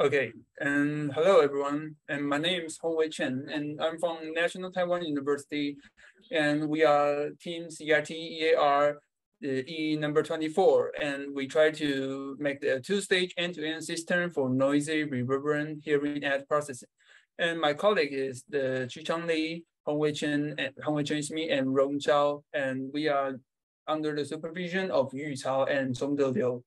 Okay, and hello everyone. And my name is Hongwei Chen, and I'm from National Taiwan University, and we are Team CITEAR uh, E number 24, and we try to make the two-stage end-to-end system for noisy reverberant hearing aid processing. And my colleague is the Chi-Chang Lee, Hongwei Chen, and Hongwei Chen is me, and Rong Chao, and we are under the supervision of Yu Tsao and Tsung-Te Liu.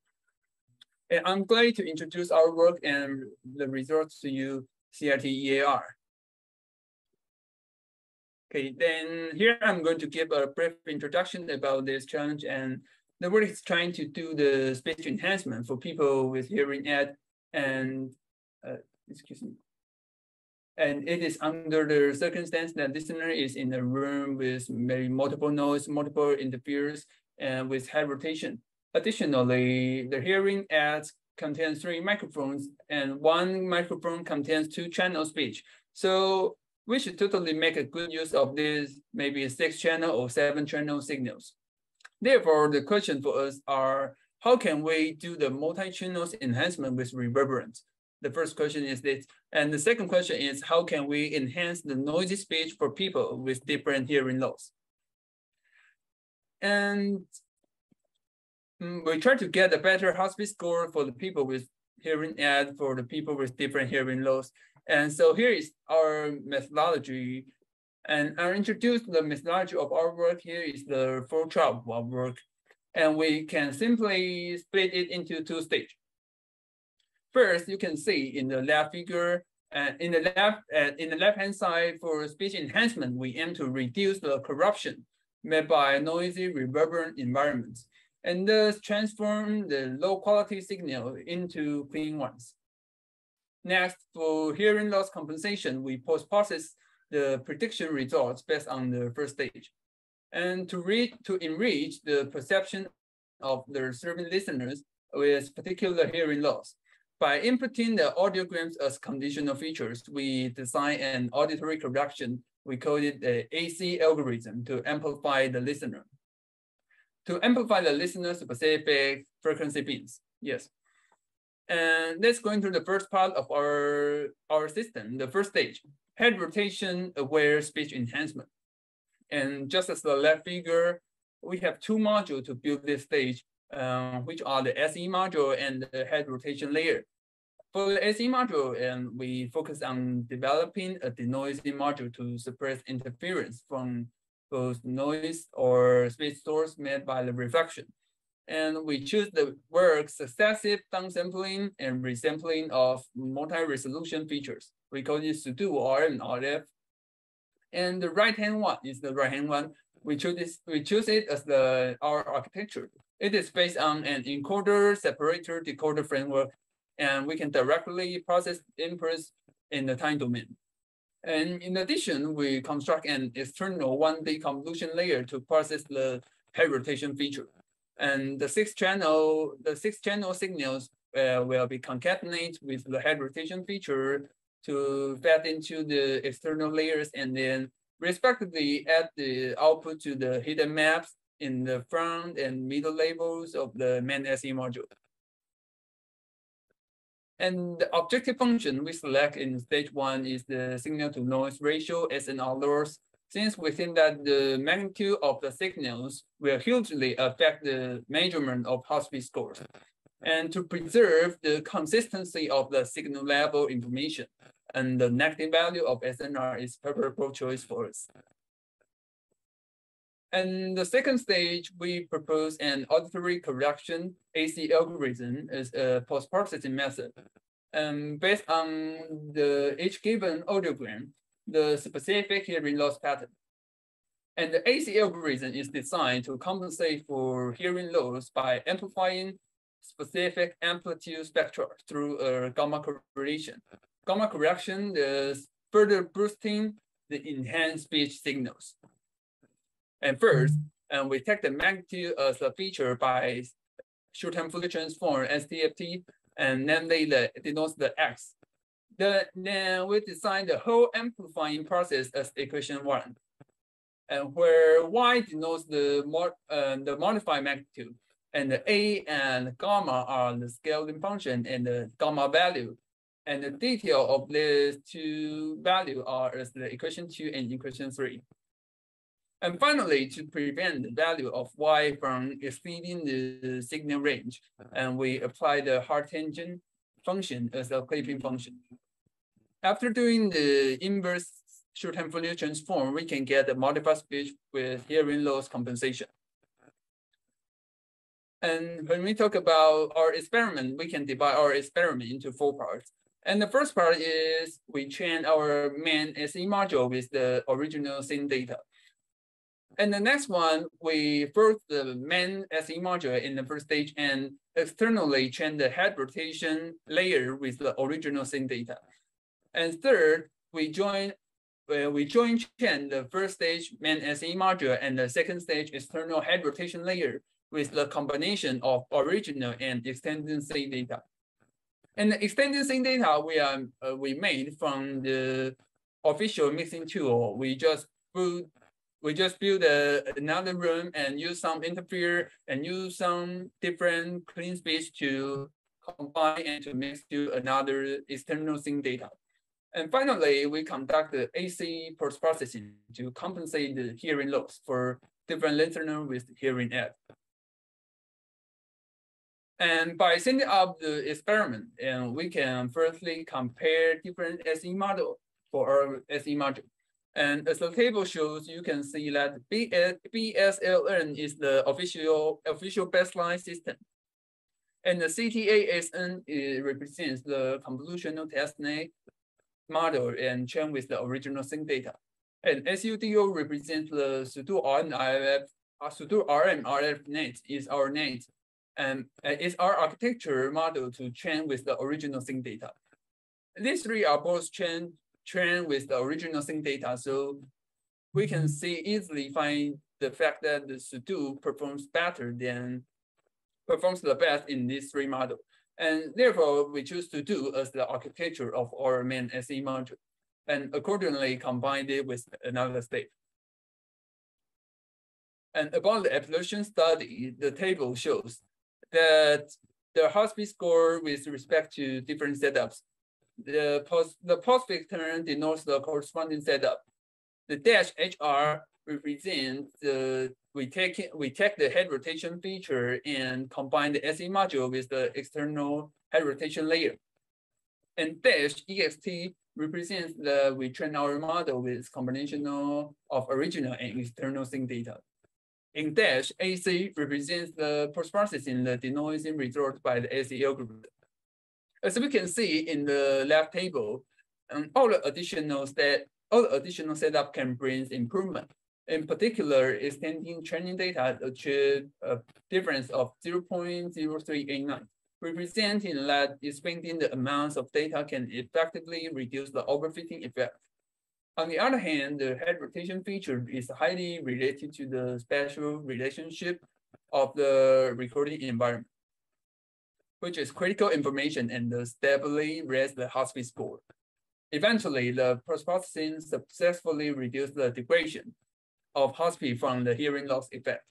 And I'm glad to introduce our work and the results to you, CITEAR. Okay, then here I'm going to give a brief introduction about this challenge and the work is trying to do the speech enhancement for people with hearing aid and, uh, excuse me. And it is under the circumstance that listener is in a room with very multiple noise, multiple interference, and with head rotation. Additionally, the hearing aids contains three microphones and one microphone contains two channel speech. So we should totally make a good use of this, maybe six channel or seven channel signals. Therefore, the question for us are, how can we do the multi-channels enhancement with reverberance? The first question is this. And the second question is, how can we enhance the noisy speech for people with different hearing loss? And we try to get a better HASPI score for the people with hearing aid for the people with different hearing loss. And so here is our methodology. And I'll introduce the methodology of our work. Here is the flow chart of our work. And we can simply split it into two stages. First, you can see in the left figure, uh, in the left uh, in the left hand side for speech enhancement, we aim to reduce the corruption made by noisy reverberant environments and thus transform the low quality signal into clean ones. Next, for hearing loss compensation, we post-process the prediction results based on the first stage. And to read to enrich the perception of the serving listeners with particular hearing loss. By inputting the audiograms as conditional features, we design an auditory correction. We call it the AC algorithm to amplify the listener to amplify the listener specific frequency bins. Yes. And let's go into the first part of our, our system, the first stage, head rotation aware speech enhancement. And just as the left figure, we have two modules to build this stage, uh, which are the SE module and the head rotation layer. For the SE module, and we focus on developing a denoising module to suppress interference from both noise or speech source made by the reflection. And we choose the work successive downsampling and resampling of multi-resolution features. We call it SuDoRM-RF. And the right-hand one is the right-hand one. We choose this, we choose it as the our architecture. It is based on an encoder, separator, decoder framework, and we can directly process inputs in the time domain. And in addition, we construct an external 1D convolution layer to process the head rotation feature. And the six channel, the six channel signals uh, will be concatenated with the head rotation feature to fed into the external layers and then respectively add the output to the hidden maps in the front and middle labels of the main SE module. And the objective function we select in stage one is the signal to noise ratio SNR loss, since we think that the magnitude of the signals will hugely affect the measurement of HASPI scores. And to preserve the consistency of the signal level information, and the negative value of SNR is preferable choice for us. And the second stage, we propose an auditory correction AC algorithm as a post-processing method. And based on the each given audiogram, the specific hearing loss pattern. And the AC algorithm is designed to compensate for hearing loss by amplifying specific amplitude spectra through a gamma correction. Gamma correction is further boosting the enhanced speech signals. And first, and we take the magnitude as a feature by short-term Fourier transform STFT, and namely the denotes the X. The, then we design the whole amplifying process as equation one, and where Y denotes the mod, uh, the modified magnitude, and the A and gamma are the scaling function and the gamma value. And the detail of these two values are as the equation two and equation three. And finally, to prevent the value of y from exceeding the signal range, and we apply the Hartangent function as a clipping function. After doing the inverse short-term Fourier transform, we can get a modified speech with hearing loss compensation. And when we talk about our experiment, we can divide our experiment into four parts. And the first part is we train our main SE module with the original scene data. And the next one, we first the main SE module in the first stage and externally train the head rotation layer with the original scene data. And third, we join uh, we join chain the first stage main SE module and the second stage external head rotation layer with the combination of original and extended scene data. And the extended scene data we are uh, we made from the official mixing tool. We just build we just build a, another room and use some interfere and use some different clean space to combine and to mix to another external scene data. And finally, we conduct the AC post-processing to compensate the hearing loss for different listeners with hearing aid. And by setting up the experiment, and we can firstly compare different SE model for our SE module. And as the table shows, you can see that BSLN is the official official baseline system. And the CTASN represents the convolutional TasNet model and trained with the original scene data. And SUDO represents the SuDoRM-RF, uh, SuDoRM-RF net is our net. And it's our architecture model to train with the original scene data. These three are both trained train with the original scene data. So we can see easily find the fact that the Sudo performs better than performs the best in these three models. And therefore, we choose Sudo as the architecture of our main SE module and accordingly combined it with another state. And about the evolution study, the table shows that the HASPI score with respect to different setups the post the postfix term denotes the corresponding setup. The dash HR represents the we take we take the head rotation feature and combine the SE module with the external head rotation layer. And dash EXT represents the we train our model with combinational of original and external scene data. In dash AC represents the post-processing the denoising result by the AC algorithm. As we can see in the left table, um, all the additional stat, all the additional setup can bring improvement. In particular, extending training data achieved a difference of 0.0389, representing that expanding the amounts of data can effectively reduce the overfitting effect. On the other hand, the head rotation feature is highly related to the spatial relationship of the recording environment which is critical information and stably raise the HASPI score. Eventually, the post-processing successfully reduced the degradation of HASPI from the hearing loss effect.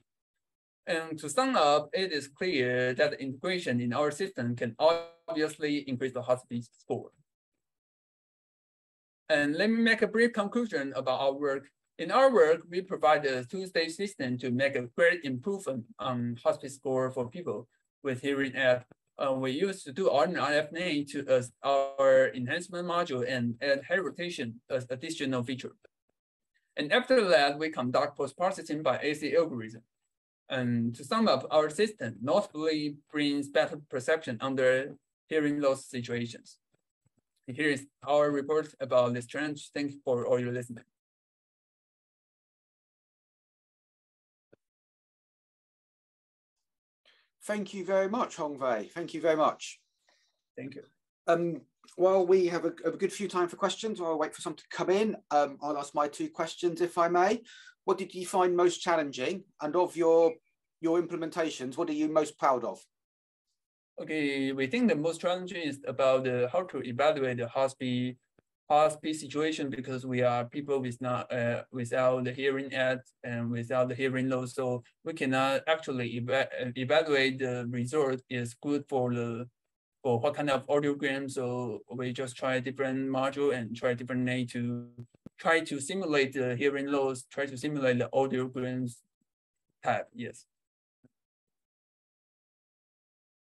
And to sum up, it is clear that integration in our system can obviously increase the HASPI score. And let me make a brief conclusion about our work. In our work, we provide a two-stage system to make a great improvement on HASPI score for people with hearing aid uh, we used to do RNRFNA to as our enhancement module and add head rotation as additional feature. And after that, we conduct post-processing by AC algorithm. And to sum up, our system notably brings better perception under hearing loss situations. Here is our report about this trend. Thanks for all your listening. Thank you very much, Hongwei. Thank you very much. Thank you. Um, while we have a, a, good few time for questions, I'll wait for some to come in. Um, I'll ask my two questions, if I may. What did you find most challenging? And of your your implementations, what are you most proud of? Okay, we think the most challenging is about the, how to evaluate the HASPI HASPI situation because we are people with not uh, without the hearing aid and without the hearing loss, so we cannot actually eva evaluate the result is good for the for what kind of audiogram. So we just try different module and try different name to try to simulate the hearing loss, try to simulate the audiograms type. Yes.